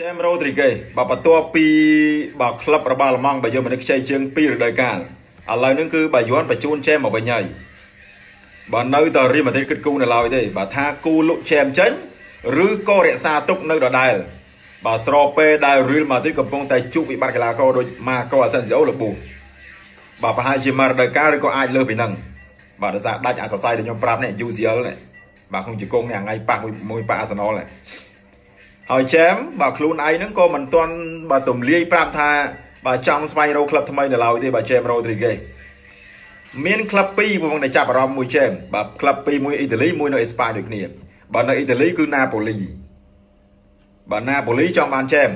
ជេមរ៉ូទ្រីហ្គេបើបន្ទាប់ពីបើក្លឹបរបស់អាល្លឺម៉ង់បើយកមនុស្សខ្ចីជើង2រដូវកាលឥឡូវហ្នឹងគឺបើយន់បញ្ជូនជេមមកវិញហើយបើនៅតែរៀលម៉ាឌ្រីតគិតគូរនៅឡើយទេបើថាគូលុកជេមចេញឬក៏រក្សាទុកនៅដដែលបើស្របពេលដែលរៀលម៉ាឌ្រីតកំពុងតែជួបវិបត្តិកីឡាករដូចម៉ាកូអាសេនស៊ីអូលប៊ូបើប្រហែលជាមួយរដូវកាលឬក៏អាចលើសពីហ្នឹងបាទដោយសារដាច់អាសរសៃដែលខ្ញុំប្រាប់នេះ UCL នេះបាទក្នុងជង្គង់នេះថ្ងៃប៉ះមួយមួយប៉ះអាសណលនេះ ហើយចែមបើខ្លួនឯងហ្នឹងក៏មិនទាន់បើទំលាយប្រាប់ថាបើចង់ស្វែងរកក្លឹបថ្មីនៅឡើយទេបើចែមរ៉ូទ្រីហ្គេមានក្លឹបពីរកំពុងតែចាប់អារម្មណ៍មួយចែមបាទក្លឹបពីរមួយអ៊ីតាលីមួយនៅអេស្ប៉ាញដូចគ្នាបើនៅអ៊ីតាលីគឺណាប៉ូលីបើណាប៉ូលីចង់បានចែម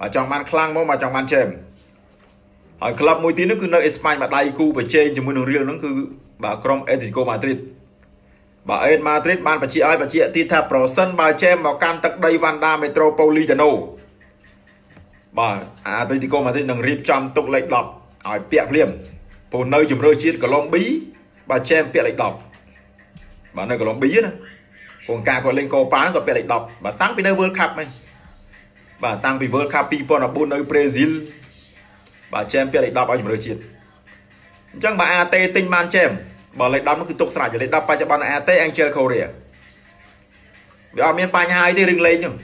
បើចង់បានខ្លាំងមកបើចង់បានចែមហើយក្លឹបមួយទៀតនោះគឺនៅអេស្ប៉ាញមកដៃគូប្រជែងជាមួយនឹងរៀលហ្នឹងគឺបាទក្រុមអេទីកូម៉ាឌ្រីត បើអេតម៉ាឌ្រីតបានបញ្ជាក់ឲ្យបញ្ជាក់ទៀតថាប្រសិនបើចែមមកកាន់ទឹកដីវ៉ាន់ដាមេត្រូប៉ូលីតាណូបាទអាទីទីកូម៉ាឌ្រីតនឹងរៀបចំទុកលេខ10ឲ្យពាក់ភ្លាមព្រោះនៅជំរឿជាតិកូឡុំប៊ីបាទចែមពាក់លេខ10បាទនៅកូឡុំប៊ីណាព្រោះការគាត់លេងកូប៉ាគាត់ពាក់លេខ10បាទតាំងពីនៅ World Cup ហ្នឹងបាទតាំងពី World Cup 2014នៅប្រេស៊ីលបាទចែមពាក់លេខ10ឲ្យជំរឿជាតិអញ្ចឹងបើ AT ទិញបានចែម បើលេខ10នោះគឺទុកស្រេចលេខ10បច្ចុប្បន្ន AT Angel Korea វាអត់មានបញ្ហាអីទេរឿងលេខហ្នឹង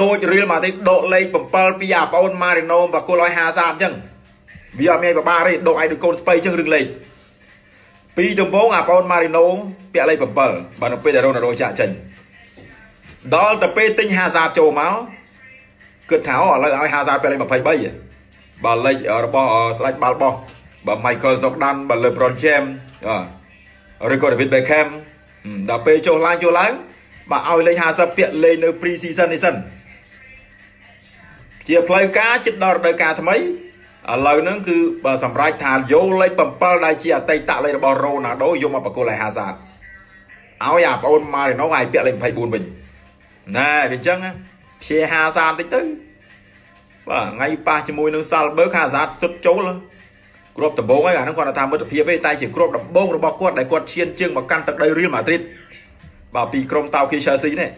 ដូចរៀលមកទេដកលេខ7ពីអាប្អូន Marino បកគលឲ្យ50អញ្ចឹងវាអត់មានបបាទេដកឲ្យដូចកូនស្ពៃអញ្ចឹងរឿងលេខពីដំបូងអាប្អូន Marino ពាក់លេខ7បើនៅពេលដែល Ronaldo ចាក់ចេញដល់ទៅពេលទិញ50ចូលមកគិតថាអូឥឡូវឲ្យ50ពាក់លេខ23បើលេខរបស់ស្ដេចបាល់បោះ បើ Michael Jordan បើ LeBron James ឬក៏ David Beckham ដល់ពេលចុះឡើងចុះឡើងបើឲ្យលេខ50ពាក់លេងនៅ pre season នេះសិនជាផ្លូវការចិត្តដល់រដូវកាលថ្មីឥឡូវហ្នឹងគឺបើសម្រេចថាយកលេខ7ដែលជាអតីតលេខរបស់ Ronaldo យកមកបកគលឲ្យ50ឲ្យអាប្អូន Marino ឲ្យពាក់លេខ24វិញណែវាអញ្ចឹងព្យា50តិចទៅបាទថ្ងៃប៉ះជាមួយនឹង Salberg 50សុទ្ធចូល គ្រាប់ដំបងហើយអាហ្នឹងគាត់ថាមិត្តភាពទេតែជាគ្រាប់ដំបងរបស់គាត់ដែលគាត់ឈានជើងមកកាន់ទឹកដីរៀលម៉ាឌ្រីតបាទពីក្រុមតៅគី Chelsea នេះ